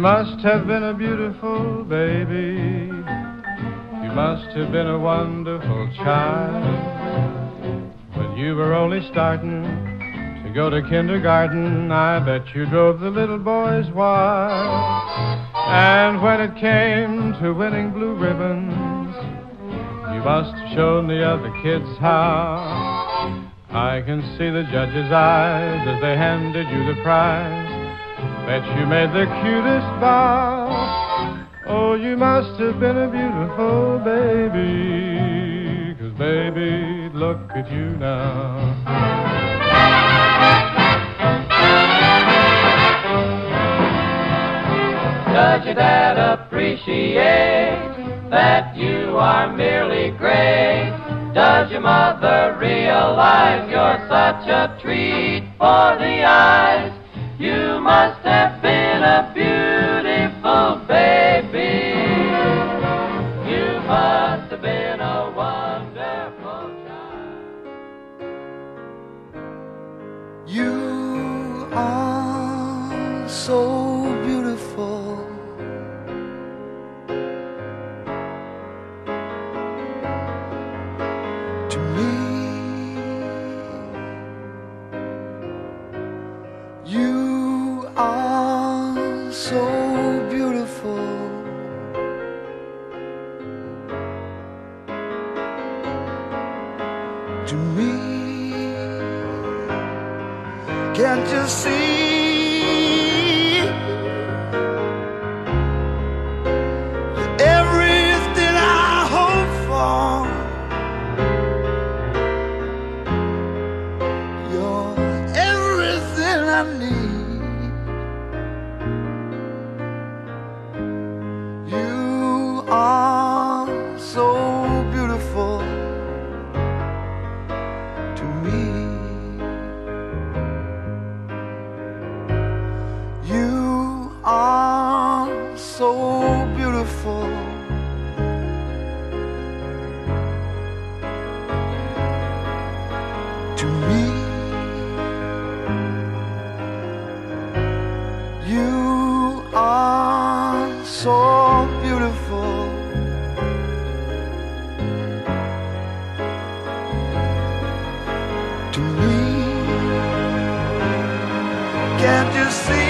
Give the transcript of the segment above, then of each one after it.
You must have been a beautiful baby. You must have been a wonderful child. When you were only starting to go to kindergarten, I bet you drove the little boys wild. And when it came to winning blue ribbons, you must have shown the other kids how. I can see the judge's eyes as they handed you the prize. Bet you made the cutest bow. Oh, you must have been a beautiful baby. Cause baby, look at you now. Does your dad appreciate that you are merely great? Does your mother realize you're such a treat for the eyes? You must have been a beautiful baby. You must have been a wonderful child. You are so so beautiful. To me, can't you see? Can't you see?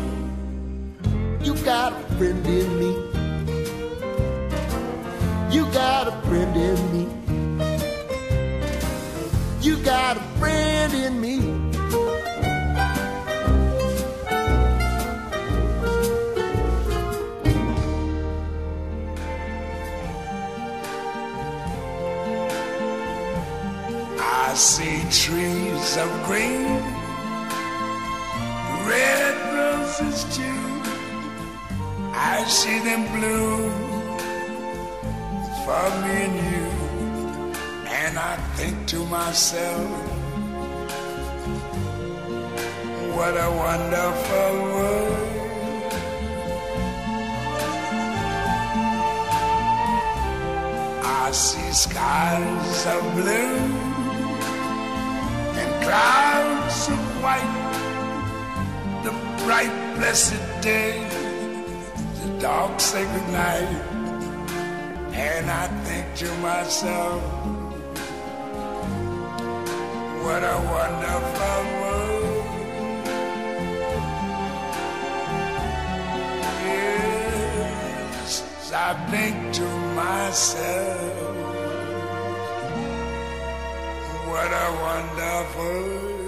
Got a friend in me. You got a friend in me. You got a friend in me. I see trees of green, red roses too. I see them bloom for me and you. And I think to myself, what a wonderful world. I see skies of blue and clouds of white, the bright blessed day, the dark sacred night, and I think to myself, what a wonderful world. Yes, I think to myself, what a wonderful